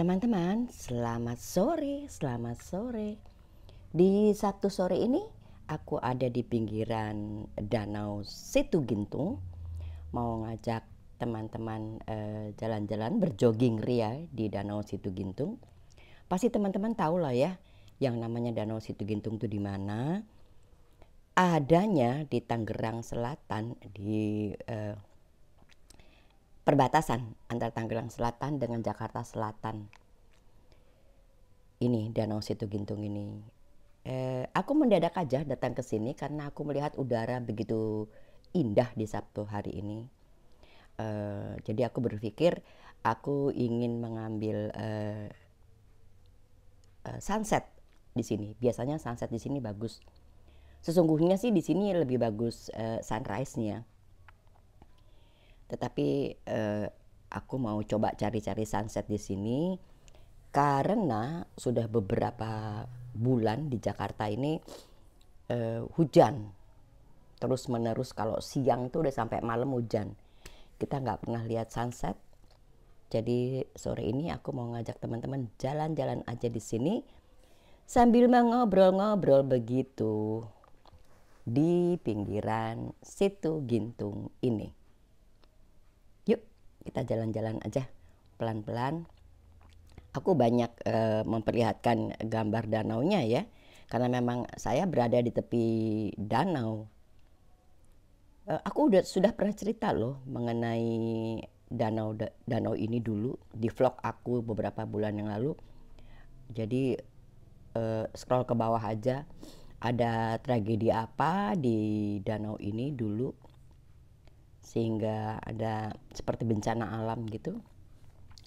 Teman-teman, selamat sore, selamat sore. Di Sabtu sore ini aku ada di pinggiran Danau Situ Gintung mau ngajak teman-teman eh, jalan-jalan berjoging ria di Danau Situ Gintung. Pasti teman-teman tahu lah ya yang namanya Danau Situ Gintung itu di mana. Adanya di Tangerang Selatan di eh, perbatasan antara Tangerang Selatan dengan Jakarta Selatan. Ini Danau Situ Gintung ini. Eh, aku mendadak aja datang ke sini karena aku melihat udara begitu indah di Sabtu hari ini. Uh, jadi aku berpikir aku ingin mengambil uh, uh, sunset di sini. Biasanya sunset di sini bagus. Sesungguhnya sih di sini lebih bagus uh, sunrise-nya. Tetapi uh, aku mau coba cari-cari sunset di sini karena sudah beberapa bulan di Jakarta ini uh, hujan. Terus menerus kalau siang tuh udah sampai malam hujan. Kita nggak pernah lihat sunset. Jadi sore ini aku mau ngajak teman-teman jalan-jalan aja di sini sambil mengobrol-ngobrol begitu di pinggiran situ Gintung ini. Yuk kita jalan-jalan aja pelan-pelan. Aku banyak uh, memperlihatkan gambar danaunya ya, karena memang saya berada di tepi danau. Uh, aku udah sudah pernah cerita loh mengenai danau danau ini dulu di vlog aku beberapa bulan yang lalu. Jadi uh, scroll ke bawah aja ada tragedi apa di danau ini dulu sehingga ada seperti bencana alam gitu.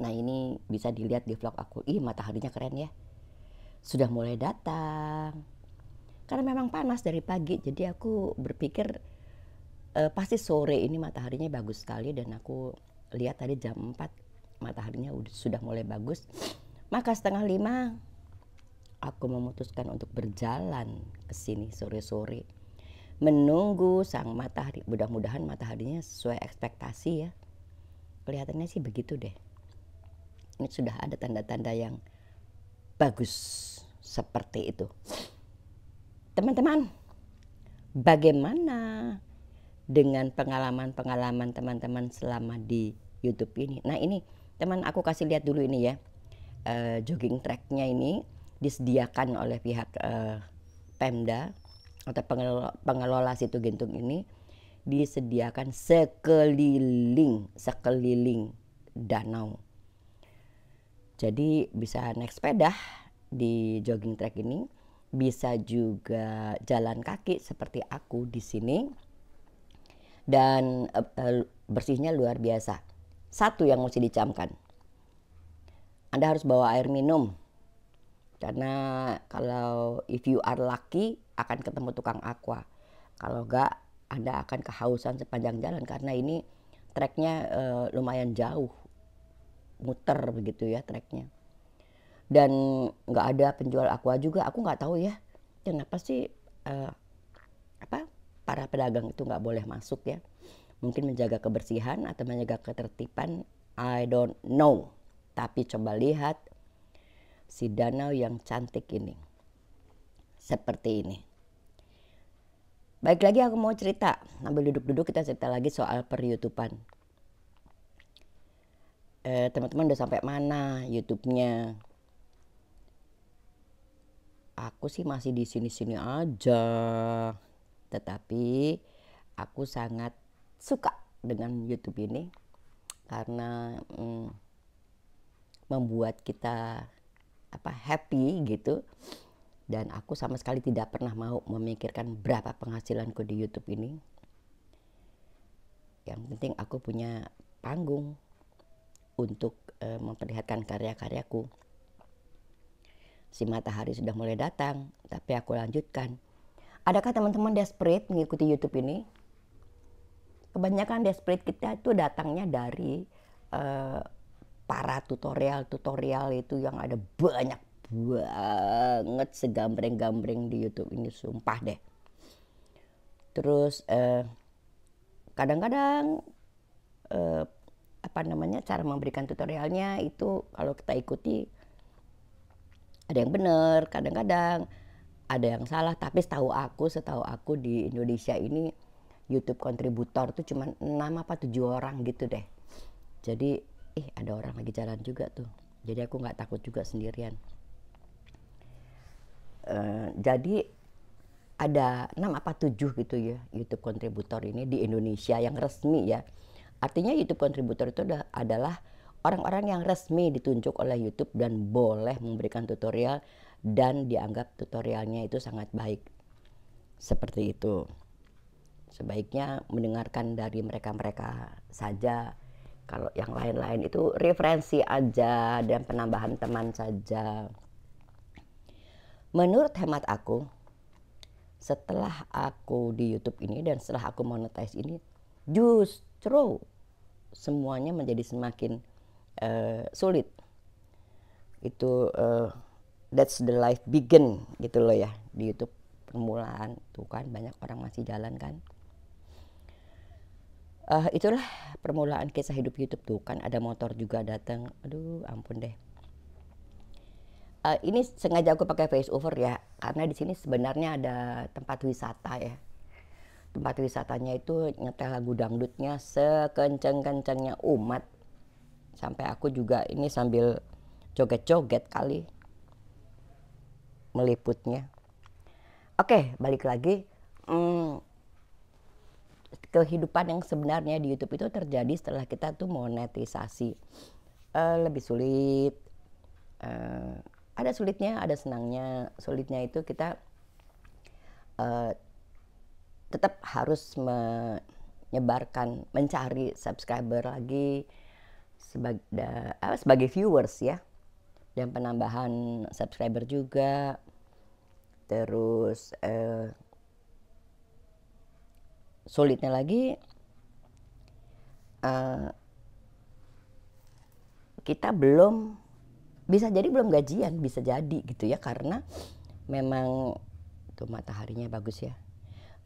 Nah ini bisa dilihat di vlog aku. Ih mataharinya keren ya. Sudah mulai datang. Karena memang panas dari pagi jadi aku berpikir uh, pasti sore ini mataharinya bagus sekali dan aku lihat tadi jam 4 mataharinya udah, sudah mulai bagus. Maka setengah lima aku memutuskan untuk berjalan ke sini sore-sore menunggu sang matahari. Mudah-mudahan mataharinya sesuai ekspektasi ya. Kelihatannya sih begitu deh. Ini sudah ada tanda-tanda yang bagus seperti itu. Teman-teman, bagaimana dengan pengalaman-pengalaman teman-teman selama di YouTube ini? Nah ini teman aku kasih lihat dulu ini ya. Uh, jogging tracknya ini disediakan oleh pihak uh, Pemda atau pengelola, pengelola situ Gintung ini disediakan sekeliling sekeliling danau. Jadi bisa naik sepeda di jogging track ini, bisa juga jalan kaki seperti aku di sini. Dan uh, uh, bersihnya luar biasa. Satu yang mesti dicamkan. Anda harus bawa air minum karena kalau if you are lucky akan ketemu tukang aqua. Kalau enggak Anda akan kehausan sepanjang jalan karena ini treknya uh, lumayan jauh. Muter begitu ya treknya. Dan nggak ada penjual aqua juga. Aku nggak tahu ya kenapa sih uh, apa para pedagang itu nggak boleh masuk ya. Mungkin menjaga kebersihan atau menjaga ketertiban. I don't know. Tapi coba lihat si danau yang cantik ini. Seperti ini. Baik lagi aku mau cerita, sambil duduk-duduk kita cerita lagi soal per YouTubean. Eh, teman-teman udah sampai mana YouTube-nya? Aku sih masih di sini-sini aja. Tetapi aku sangat suka dengan YouTube ini karena mm, membuat kita apa happy gitu. Dan aku sama sekali tidak pernah mau memikirkan berapa penghasilanku di YouTube ini. Yang penting aku punya panggung untuk uh, memperlihatkan karya-karyaku. Si matahari sudah mulai datang tapi aku lanjutkan. Adakah teman-teman desperate mengikuti YouTube ini? Kebanyakan desperate kita itu datangnya dari uh, para tutorial-tutorial itu yang ada banyak banget segambreng-gambreng di YouTube ini sumpah deh. terus eh, kadang-kadang eh, apa namanya cara memberikan tutorialnya itu kalau kita ikuti ada yang benar kadang-kadang ada yang salah tapi setahu aku setahu aku di Indonesia ini YouTube kontributor tuh cuma 6 apa 7 orang gitu deh jadi ih ada orang lagi jalan juga tuh jadi aku nggak takut juga sendirian uh, jadi ada 6 apa 7 gitu ya YouTube kontributor ini di Indonesia yang resmi ya artinya YouTube kontributor itu adalah orang-orang yang resmi ditunjuk oleh YouTube dan boleh memberikan tutorial dan dianggap tutorialnya itu sangat baik. Seperti itu. Sebaiknya mendengarkan dari mereka-mereka saja. Kalau yang lain-lain itu referensi aja dan penambahan teman saja. Menurut hemat aku, setelah aku di YouTube ini dan setelah aku monetize ini, justru semuanya menjadi semakin uh, sulit. Itu uh, that's the life begin gitu loh ya di YouTube. Permulaan tuh kan banyak orang masih jalan kan uh, itulah permulaan kisah hidup YouTube tuh kan ada motor juga datang aduh ampun deh. Uh, ini sengaja aku pakai voice over ya karena di sini sebenarnya ada tempat wisata ya. Tempat wisatanya itu nyetel lagu dangdutnya sekenceng-kencengnya umat. Sampai aku juga ini sambil joget-joget kali meliputnya. Oke balik lagi. Hmm, kehidupan yang sebenarnya di YouTube itu terjadi setelah kita tuh monetisasi. Uh, lebih sulit uh, ada sulitnya ada senangnya. Sulitnya itu kita uh, tetap harus menyebarkan mencari subscriber lagi sebagai uh, sebagai viewers ya. Dan penambahan subscriber juga. Terus uh, sulitnya lagi uh, kita belum bisa jadi belum gajian bisa jadi gitu ya karena memang tuh mataharinya bagus ya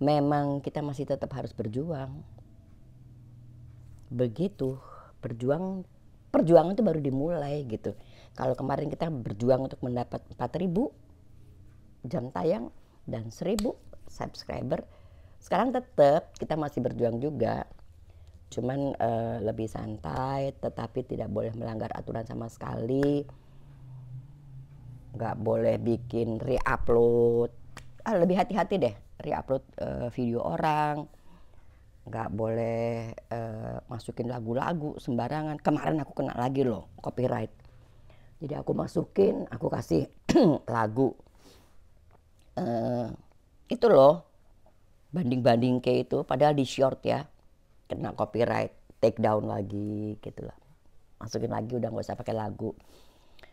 memang kita masih tetap harus berjuang. Begitu berjuang perjuangan itu baru dimulai gitu. Kalau kemarin kita berjuang untuk mendapat 4000 jam tayang dan 1000 subscriber sekarang tetap kita masih berjuang juga. Cuman uh, lebih santai tetapi tidak boleh melanggar aturan sama sekali. Nggak boleh bikin re-upload. Ah, lebih hati-hati deh re-upload uh, video orang. Nggak boleh uh, masukin lagu-lagu sembarangan. Kemarin aku kena lagi loh copyright. Jadi aku masukin aku kasih lagu. Uh, itu loh banding-banding kayak itu padahal di short ya. Kena copyright take down lagi gitu lah. Masukin lagi udah nggak usah pakai lagu.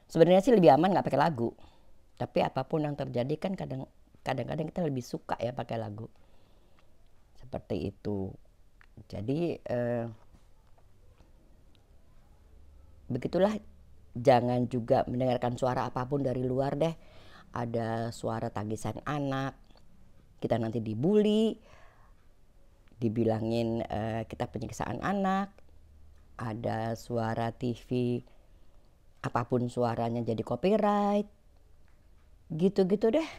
Sebenarnya sih lebih aman nggak pakai lagu. Tapi apa pun yang terjadi kan kadang kadang-kadang kita lebih suka ya pakai lagu. Seperti itu. Jadi eh, begitulah. Jangan juga mendengarkan suara apa pun dari luar deh. Ada suara tangisan anak kita nanti dibully dibilangin eh, kita penyiksaan anak ada suara TV apa pun suaranya jadi copyright gitu-gitu deh.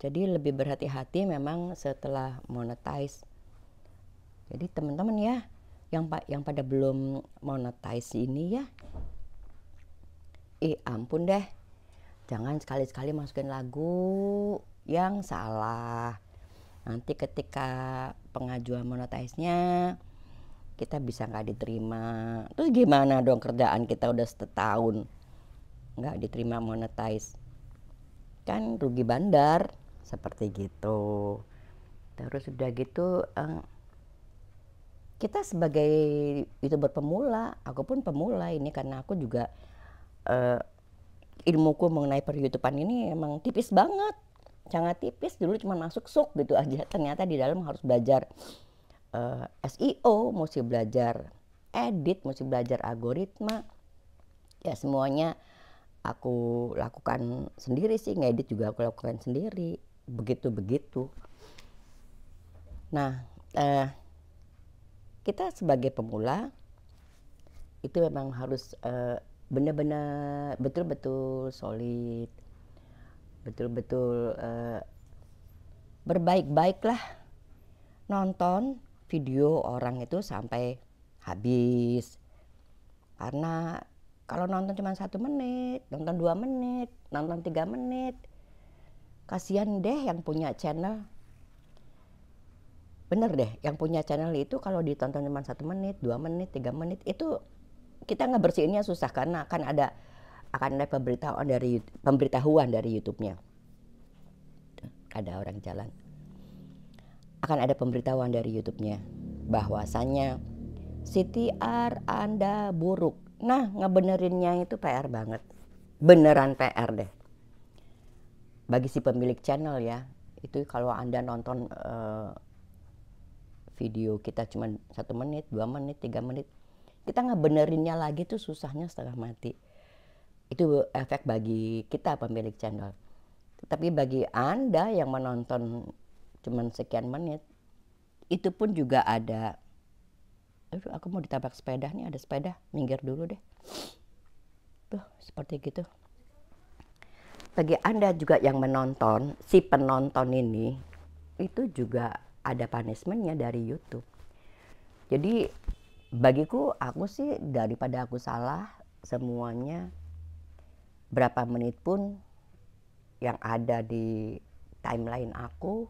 Jadi lebih berhati-hati memang setelah monetize. Jadi teman-teman ya, yang yang pada belum monetize ini ya, eh ampun deh, jangan sekali-sekali masukin lagu yang salah. Nanti ketika pengajuan monetize-nya kita bisa nggak diterima. Terus gimana dong kerjaan kita udah setahun nggak diterima monetize? Kan rugi bandar seperti gitu terus sudah gitu uh, kita sebagai youtuber pemula aku pun pemula ini karena aku juga uh, ilmuku mengenai per ini emang tipis banget sangat tipis dulu cuma masuk sok gitu aja. Ternyata di dalam harus belajar uh, eh, SEO mesti belajar edit mesti belajar algoritma. Ya semuanya aku lakukan sendiri sih ngedit juga aku lakukan sendiri. Begitu-begitu Nah, eh, kita sebagai pemula itu memang harus uh, benar-benar betul-betul solid, betul-betul uh, berbaik-baiklah nonton video orang itu sampai habis. Karena kalau nonton cuma satu menit, nonton dua menit, nonton tiga menit, kasihan deh yang punya channel. Bener deh, yang punya channel itu kalau ditonton cuma satu menit, dua menit, tiga menit itu kita nggak bersihinnya susah karena akan ada akan ada pemberitahuan dari pemberitahuan dari YouTube-nya. Ada orang jalan. Akan ada pemberitahuan dari YouTube-nya bahwasannya CTR Anda buruk. Nah, ngebenerinnya itu PR banget. Beneran PR deh. Bagi si pemilik channel ya, itu kalau Anda nonton uh, video kita cuma satu menit, dua menit, tiga menit, kita nggak benerinnya lagi tuh susahnya setengah mati itu efek bagi kita pemilik channel. Tapi bagi anda yang menonton cuman sekian menit itu pun juga ada. Aduh aku mau ditabrak sepeda nih ada sepeda minggir dulu deh. Tuh seperti gitu. Bagi anda juga yang menonton si penonton ini itu juga ada punishmentnya dari YouTube. Jadi bagiku aku sih daripada aku salah semuanya berapa menit pun yang ada di timeline aku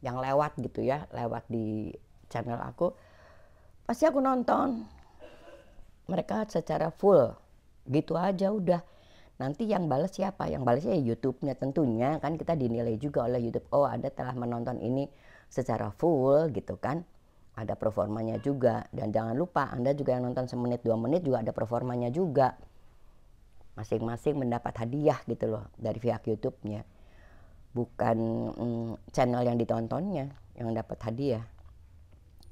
yang lewat gitu ya lewat di channel aku pasti aku nonton. Mereka secara full gitu aja udah. Nanti yang balas siapa? Yang balasnya ya YouTube-nya tentunya kan kita dinilai juga oleh YouTube. Oh Anda telah menonton ini secara full gitu kan. Ada performanya juga. Dan jangan lupa Anda juga yang nonton semenit dua menit juga ada performanya juga masing-masing mendapat hadiah gitu loh dari pihak YouTube-nya. Bukan mm, channel yang ditontonnya yang dapat hadiah.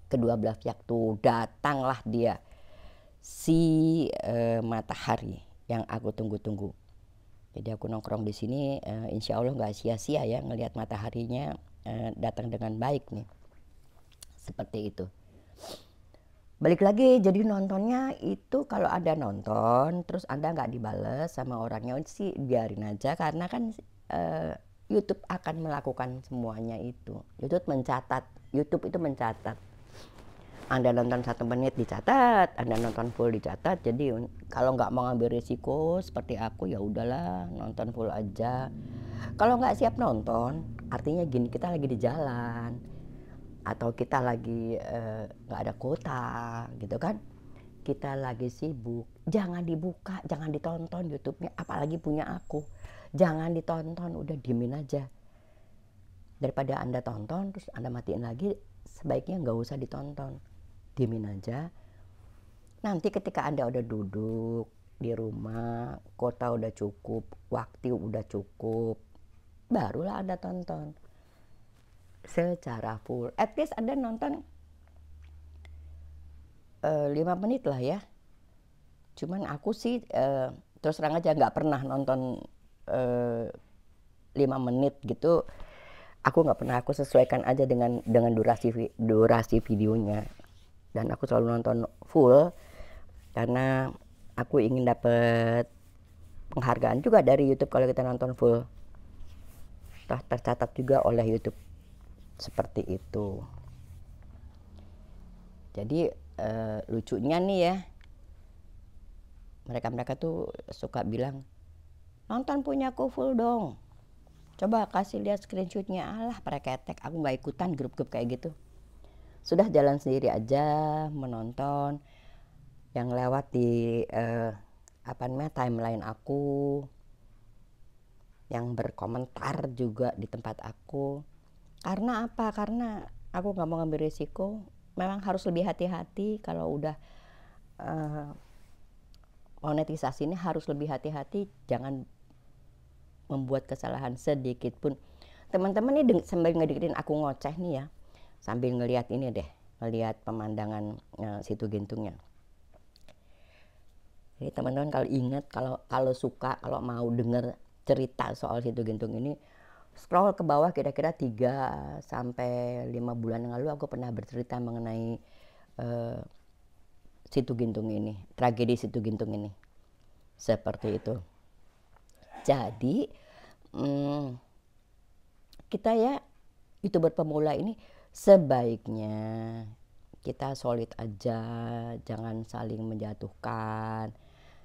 Kedua belah pihak tuh datanglah dia si uh, matahari yang aku tunggu-tunggu. Jadi aku nongkrong di sini uh, insya Allah nggak sia-sia ya ngelihat mataharinya uh, datang dengan baik nih. Seperti itu balik lagi jadi nontonnya itu kalau ada nonton terus anda nggak dibales sama orangnya sih biarin aja. Karena kan uh, YouTube akan melakukan semuanya itu. YouTube mencatat YouTube itu mencatat. Anda nonton satu menit dicatat, Anda nonton full dicatat. Jadi kalau nggak mau ngambil risiko seperti aku ya udahlah nonton full aja. Kalau nggak siap nonton, artinya gini kita lagi di jalan atau kita lagi eh, nggak uh, ada kuota gitu kan? Kita lagi sibuk jangan dibuka jangan ditonton YouTube-nya apalagi punya aku. Jangan ditonton udah diemin aja. Daripada anda tonton terus anda matiin lagi sebaiknya nggak usah ditonton. Diemin aja. Nanti ketika anda udah duduk di rumah kota udah cukup waktu udah cukup barulah anda tonton secara full. At least Anda nonton uh, eh, 5 menit lah ya. Cuman aku sih uh, terus terang aja nggak pernah nonton uh, eh, 5 menit gitu. Aku nggak pernah aku sesuaikan aja dengan dengan durasi durasi videonya. Dan aku selalu nonton full karena aku ingin dapat penghargaan juga dari YouTube kalau kita nonton full. tercatat juga oleh YouTube seperti itu. Jadi uh, lucunya nih ya mereka-mereka tuh suka bilang nonton punya aku full dong. Coba kasih lihat screenshotnya. Alah preketek aku nggak ikutan grup-grup kayak gitu. Sudah jalan sendiri aja menonton. Yang lewat di uh, apa namanya timeline aku. Yang berkomentar juga di tempat aku karena apa? Karena aku nggak mau ngambil risiko. Memang harus lebih hati-hati kalau udah uh, monetisasi ini harus lebih hati-hati. Jangan membuat kesalahan sedikit pun. Teman-teman ini sambil ngedikitin aku ngoceh nih ya. Sambil ngelihat ini deh ngelihat pemandangan uh, situ gentungnya. Jadi teman-teman kalau ingat kalau kalau suka kalau mau dengar cerita soal situ gentung ini scroll ke bawah kira-kira 3 sampai 5 bulan yang lalu aku pernah bercerita mengenai uh, situ gintung ini, tragedi situ gintung ini. Seperti itu. Jadi hmm, kita ya youtuber pemula ini sebaiknya kita solid aja, jangan saling menjatuhkan.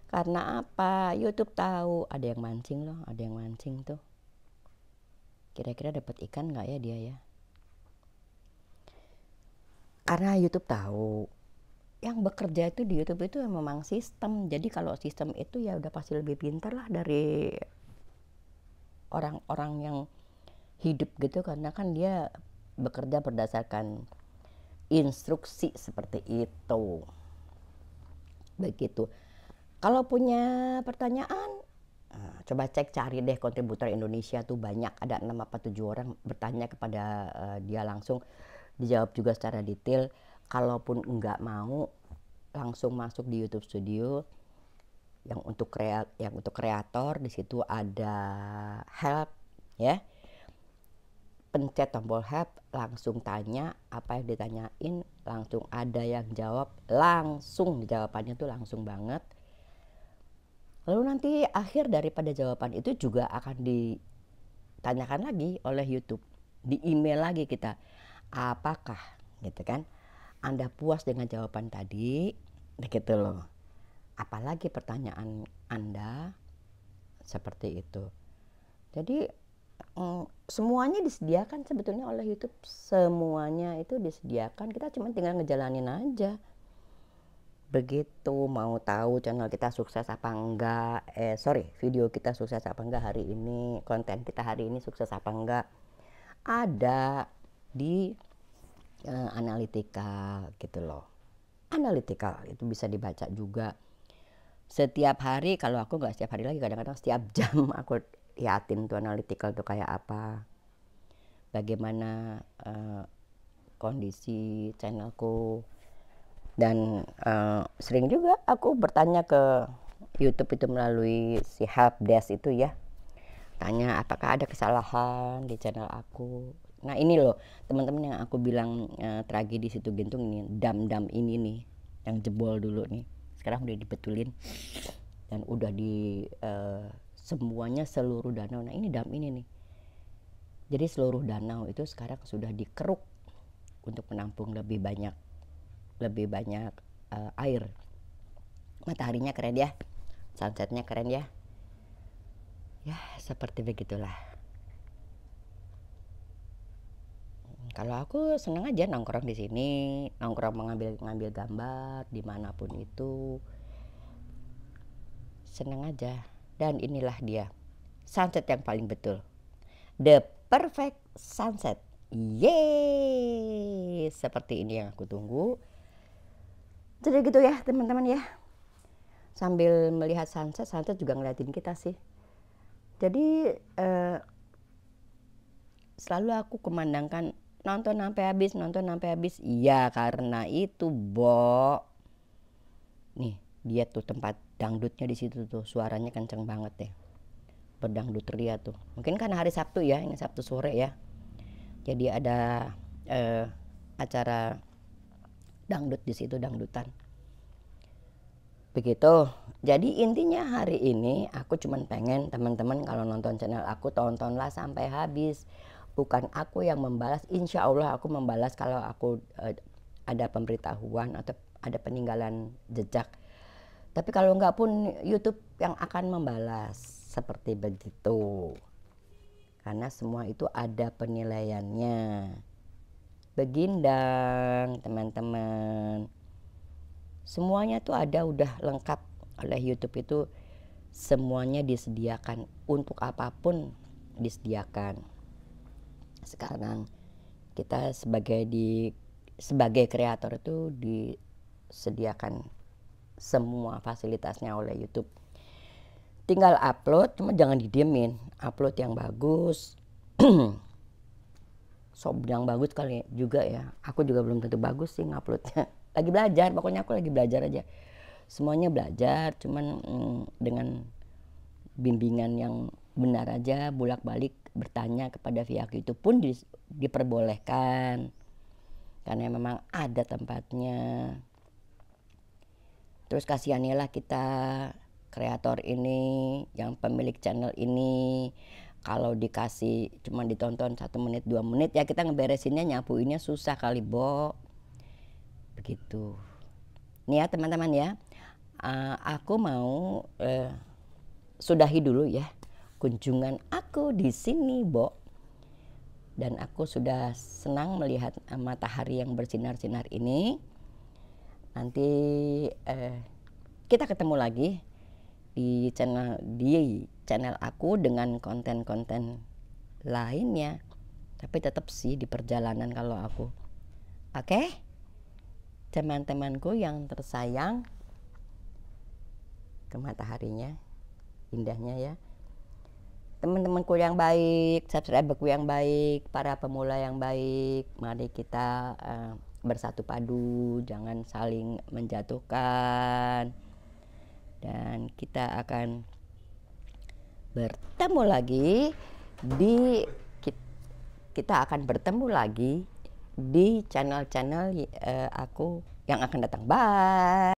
Karena apa? YouTube tahu ada yang mancing loh, ada yang mancing tuh. Kira-kira dapat ikan nggak ya dia ya? Karena YouTube tahu yang bekerja itu di YouTube itu memang sistem. Jadi kalau sistem itu ya udah pasti lebih pintar lah dari orang-orang yang hidup gitu karena kan dia bekerja berdasarkan instruksi seperti itu. Begitu. Kalau punya pertanyaan Uh, coba cek cari deh kontributor Indonesia tuh banyak. Ada enam apa tujuh orang bertanya kepada uh, dia langsung dijawab juga secara detail. Kalaupun enggak mau langsung masuk di YouTube Studio. Yang untuk kreat yang untuk kreator di situ ada help ya. Pencet tombol help langsung tanya apa yang ditanyain langsung ada yang jawab langsung. Jawabannya tuh langsung banget Lalu nanti akhir daripada jawaban itu juga akan ditanyakan lagi oleh YouTube, di email lagi kita. Apakah gitu kan? Anda puas dengan jawaban tadi? Begitu loh. Apalagi pertanyaan Anda seperti itu. Jadi mm, semuanya disediakan sebetulnya oleh YouTube. Semuanya itu disediakan. Kita cuma tinggal ngejalanin aja begitu mau tahu channel kita sukses apa enggak eh sorry video kita sukses apa enggak hari ini konten kita hari ini sukses apa enggak ada di uh, analytical gitu loh. Analytical itu bisa dibaca juga. Setiap hari kalau aku nggak setiap hari lagi kadang-kadang setiap jam aku liatin tuh analytical tuh kayak apa. Bagaimana uh, kondisi channelku dan uh, sering juga aku bertanya ke YouTube itu melalui si helpdesk itu ya. Tanya apakah ada kesalahan di channel aku. Nah ini loh teman-teman yang aku bilang uh, tragedi situ gintung ini dam-dam ini nih yang jebol dulu nih. Sekarang udah dibetulin dan udah di uh, semuanya seluruh danau. Nah ini dam ini nih. Jadi seluruh danau itu sekarang sudah dikeruk untuk menampung lebih banyak lebih banyak uh, air. Mataharinya keren ya sunsetnya keren ya. Ya seperti begitulah. Kalau aku senang aja nongkrong di sini nongkrong mengambil ngambil gambar di mana pun itu. Senang aja dan inilah dia sunset yang paling betul. The perfect sunset. Yeay! Seperti ini yang aku tunggu jadi gitu ya teman-teman ya. Sambil melihat sunset sunset juga ngeliatin kita sih. Jadi eh, selalu aku kemandangkan nonton sampai habis nonton sampai habis. Iya karena itu bo nih dia tuh tempat dangdutnya di situ tuh suaranya kenceng banget deh berdangdut ria tuh. Mungkin karena hari Sabtu ya ini Sabtu sore ya. Jadi ada eh, acara dangdut di situ dangdutan. Begitu. Jadi intinya hari ini aku cuman pengen teman-teman kalau nonton channel aku tontonlah sampai habis. Bukan aku yang membalas insya Allah aku membalas kalau aku uh, ada pemberitahuan atau ada peninggalan jejak. Tapi kalau enggak pun YouTube yang akan membalas seperti begitu. Karena semua itu ada penilaiannya begindang teman-teman. Semuanya tuh ada udah lengkap oleh YouTube itu. Semuanya disediakan. Untuk apa pun disediakan. Sekarang kita sebagai di sebagai kreator itu disediakan semua fasilitasnya oleh YouTube. Tinggal upload cuma jangan didiemin. Upload yang bagus sob yang bagus kali juga ya. Aku juga belum tentu bagus sih nguploadnya. Lagi belajar pokoknya aku lagi belajar aja. Semuanya belajar cuman mm, dengan bimbingan yang benar aja bolak balik bertanya kepada pihak itu pun di, diperbolehkan. Karena memang ada tempatnya. Terus kasihannya lah kita kreator ini yang pemilik channel ini kalau dikasih cuma ditonton satu menit dua menit ya kita ngeberesinnya nyapuinnya susah kali bo begitu nih ya teman-teman ya uh, aku mau uh, sudahi dulu ya kunjungan aku di sini, Bo. Dan aku sudah senang melihat eh, matahari yang bersinar-sinar ini. Nanti eh, kita ketemu lagi di channel di channel aku dengan konten-konten lainnya. Tapi tetap sih di perjalanan kalau aku. Oke? Okay? Teman-temanku yang tersayang ke mataharinya indahnya ya teman-temanku yang baik, subscriberku yang baik, para pemula yang baik, mari kita uh, bersatu padu, jangan saling menjatuhkan, dan kita akan bertemu lagi di kita akan bertemu lagi di channel-channel uh, aku yang akan datang. Bye.